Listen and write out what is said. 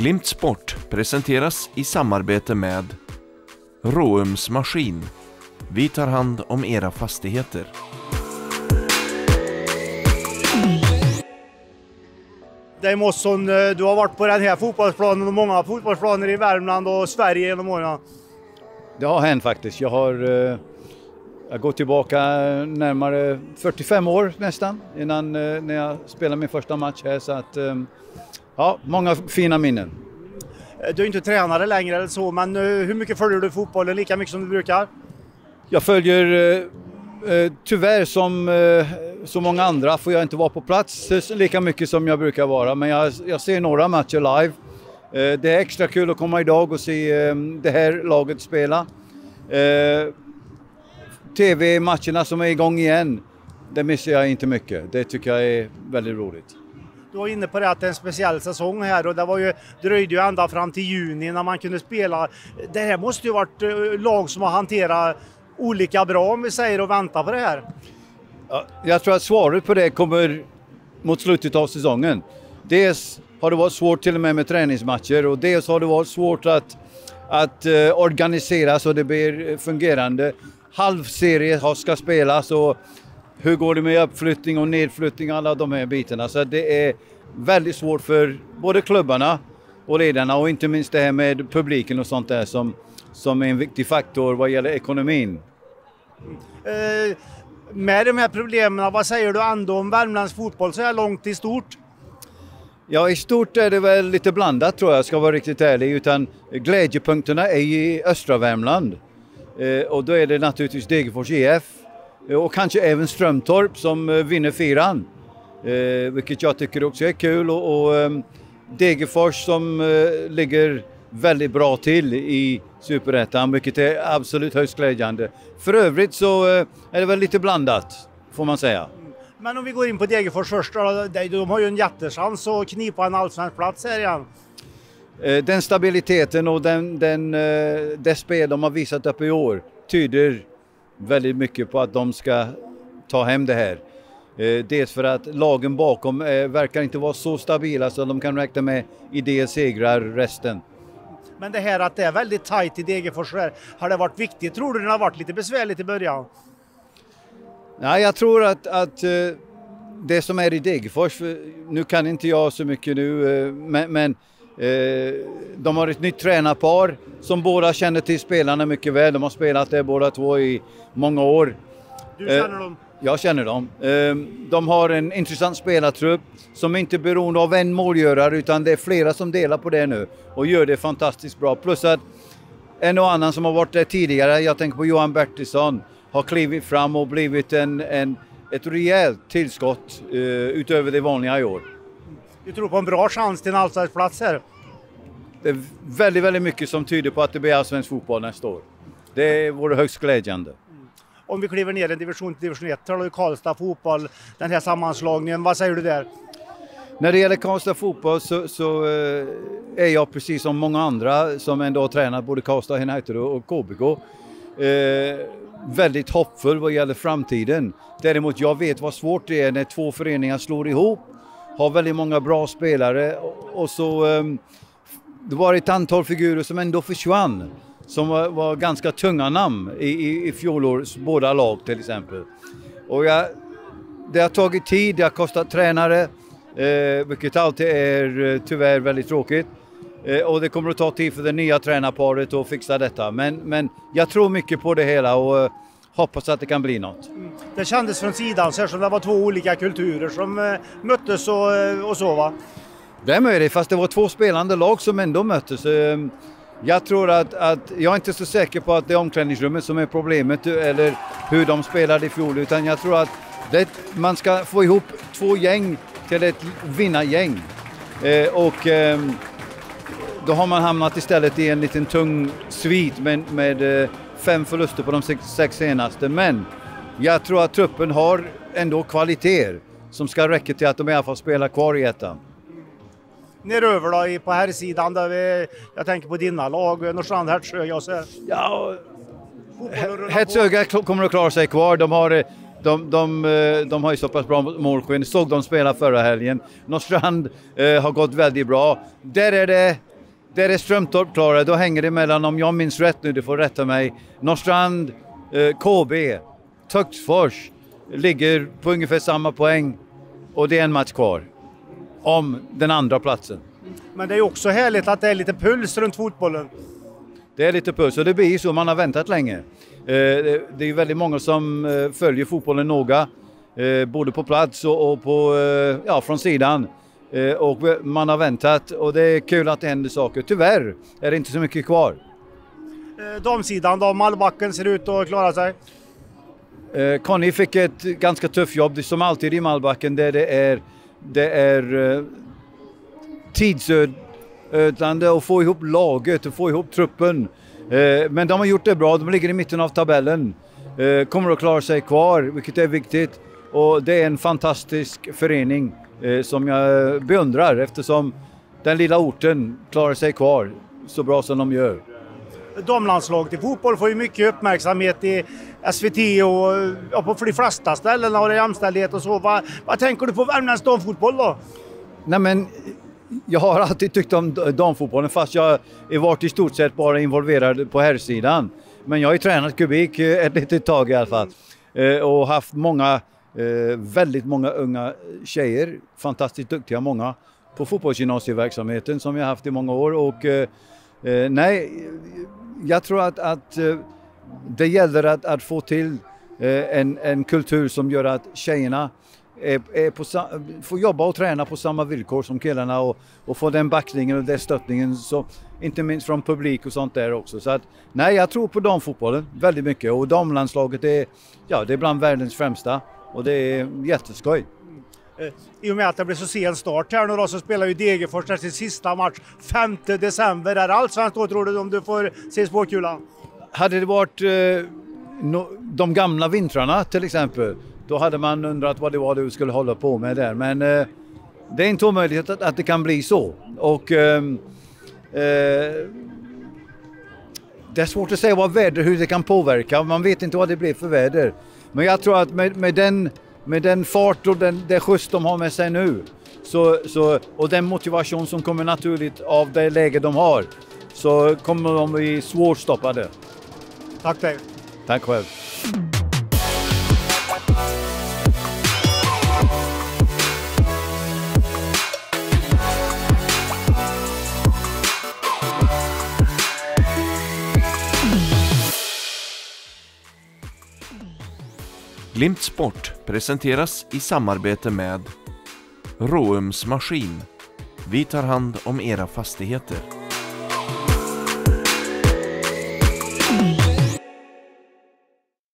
Glimt Sport presenteras i samarbete med Råums Maskin. Vi tar hand om era fastigheter. Dave Mosson, eh, du har varit på den här fotbollsplanen och många fotbollsplaner i Värmland och Sverige genom åren. Det har hänt faktiskt. Jag har eh, jag går tillbaka närmare 45 år nästan innan eh, när jag spelade min första match här så att ja, många fina minnen. Eh, du är inte tränare längre eller så, men eh, hur mycket följer du fotbollen? Lika mycket som du brukar? Jag följer eh, tyvärr som eh, så många andra får jag inte vara på plats lika mycket som jag brukar vara, men jag, jag ser några matcher live. Eh, det är extra kul att komma idag och se eh, det här laget spela. TV-matcherna som är igång igen, det missar jag inte mycket. Det tycker jag är väldigt roligt. Du var inne på det att det är en speciell säsong här och det var ju, dröjde ju ända fram till juni när man kunde spela. Det här måste ju varit eh, lag som har hanterat olika bra om vi säger och vänta på det här. Jag tror att svaret på det kommer mot slutet av säsongen. Dels har det varit svårt till och med med träningsmatcher och dels har det varit svårt att, att eh, organisera så det blir eh, fungerande. Halvserie ska spelas och hur går det med uppflyttning och nedflyttning och alla de här bitarna. Så det är väldigt svårt för både klubbarna och ledarna och inte minst det här med publiken och sånt där som, som är en viktig faktor vad gäller ekonomin. Eh, med de här problemen, vad säger du ändå om Värmlands fotboll så här långt i stort? Ja, i stort är det väl lite blandat tror jag, ska vara riktigt ärlig. Utan glädjepunkterna är i östra Värmland. Eh, och då är det naturligtvis Degerfors IF eh, och kanske även Strömtorp som eh, vinner fyran. Eh, vilket jag tycker också är kul. Och, ehm, Degerfors som eh, ligger väldigt bra till i Superettan, vilket är absolut högst glädjande. För övrigt så eh, är det väl lite blandat, får man säga. Men om vi går in på Degerfors först då, de har ju en jättechans att knipa en allsvensk plats här igen. Eh, den stabiliteten och den, den, eh, det spel de har visat upp i år tyder väldigt mycket på att de ska ta hem det här. Dels för att lagen bakom verkar inte vara så stabila så de kan räkna med idé segrar resten. Men det här att det är väldigt tajt i Degerfors, har det varit viktigt? Tror du det har varit lite besvärligt i början? Nej, jag tror att, att eh, det som är i Degerfors, nu kan inte jag så mycket nu, eh, men, men eh, de har ett nytt tränarpar som båda känner till spelarna mycket väl. De har spelat där båda två i många år. Du känner dem? Jag känner dem. De har en intressant spelartrupp som inte är beroende av en målgörare utan det är flera som delar på det nu och gör det fantastiskt bra. Plus att en och annan som har varit där tidigare, jag tänker på Johan Bertilsson, har klivit fram och blivit en, en, ett rejält tillskott utöver det vanliga i år. Du tror på en bra chans till en allsvensk plats här? Det är väldigt, väldigt mycket som tyder på att det blir allsvensk fotboll nästa år. Det vore högst glädjande. Mm. Om vi kliver ner en division till division 1, har du Karlstad fotboll, den här sammanslagningen, vad säger du där? När det gäller Karlstad fotboll så, så uh, är jag precis som många andra som ändå har tränat både Karlstad United och KBK uh, väldigt hoppfull vad gäller framtiden. Däremot jag vet vad svårt det är när två föreningar slår ihop, har väldigt många bra spelare och så um, det var ett antal figurer som ändå försvann som var, var ganska tunga namn i, i, i fjolårets båda lag till exempel. Och jag, det har tagit tid, det har kostat tränare, eh, vilket alltid är eh, tyvärr väldigt tråkigt. Eh, och det kommer att ta tid för det nya tränarparet att fixa detta. Men, men jag tror mycket på det hela och eh, hoppas att det kan bli något. Mm. Det kändes från sidan så som det var två olika kulturer som eh, möttes och, eh, och så va? Det är möjligt, fast det var två spelande lag som ändå möttes. Ehm, jag tror att, att, jag är inte så säker på att det är omklädningsrummet som är problemet eller hur de spelade i fjol utan jag tror att det, man ska få ihop två gäng till ett vinnargäng. Eh, och eh, då har man hamnat istället i en liten tung svit med, med eh, fem förluster på de sex, sex senaste. Men jag tror att truppen har ändå kvaliteter som ska räcka till att de i alla fall spelar kvar i ettan. Neröver då på här sidan där vi, jag tänker på dina lag, Norrstrand, Hertsöga och så. Ja, Hertsöga kommer att klara sig kvar. De har eh, de, de, eh, de har ju så pass bra målskinn. Såg de spela förra helgen. Norrstrand eh, har gått väldigt bra. Där är det där är Strömtorp klara, då hänger det mellan, om jag minns rätt nu, du får rätta mig, Norrstrand, eh, KB, Töcksfors ligger på ungefär samma poäng och det är en match kvar om den andra platsen. Men det är också härligt att det är lite puls runt fotbollen. Det är lite puls och det blir så, man har väntat länge. Eh, det är väldigt många som eh, följer fotbollen noga, eh, både på plats och, på, ja, från sidan. Och man har väntat och det är kul att det händer saker. Tyvärr är det inte så mycket kvar. Damsidan då, Malbacken ser ut att klara sig. Conny fick ett ganska tufft jobb, som alltid i Malbacken där det är, det är eh, tidsödande att få ihop laget och få ihop truppen. Eh, men de har gjort det bra, de ligger i mitten av tabellen. Eh, kommer att klara sig kvar, vilket är viktigt. Och det är en fantastisk förening som jag beundrar eftersom den lilla orten klarar sig kvar så bra som de gör. Damlandslaget i fotboll får ju mycket uppmärksamhet i SVT och ja, på de flesta ställen har det jämställdhet och så. Vad, vad tänker du på värmländsk damfotboll då? Nej men, jag har alltid tyckt om damfotbollen fast jag har varit i stort sett bara involverad på herrsidan. Men jag har ju tränat kubik eh, ett litet tag i alla fall Eh, och haft många, eh, väldigt många unga tjejer, fantastiskt duktiga många, på fotbollsgymnasieverksamheten som jag haft i många år och eh, eh nej, jag tror att, att eh, det gäller att, att få till eh, en, en kultur som gör att tjejerna är, är på, får jobba och träna på samma villkor som killarna och, och få den backningen och den stöttningen, så, inte minst från publik och sånt där också. Så att, nej, jag tror på damfotbollen väldigt mycket och damlandslaget är, ja, det är bland världens främsta och det är jätteskoj. Eh, I och med att det blir så sen start här nu då så spelar ju Degerfors sin sista match 5 december. Är det allsvenskt då tror du om du får se spåkulan? Hade det varit eh, no, de gamla vintrarna till exempel, då hade man undrat vad det var du skulle hålla på med där. Men eh, det är inte omöjligt att, att det kan bli så. Och ehm, eh, det är svårt att säga vad väder, hur det kan påverka. Man vet inte vad det blir för väder. Men jag tror att med, med, den, med den fart och den, den skjuts de har med sig nu så, så, och den motivation som kommer naturligt av det läge de har så kommer de bli svårstoppade. Tack dig. Tack själv. Glimt Sport presenteras i samarbete med Råums Maskin. Vi tar hand om era fastigheter.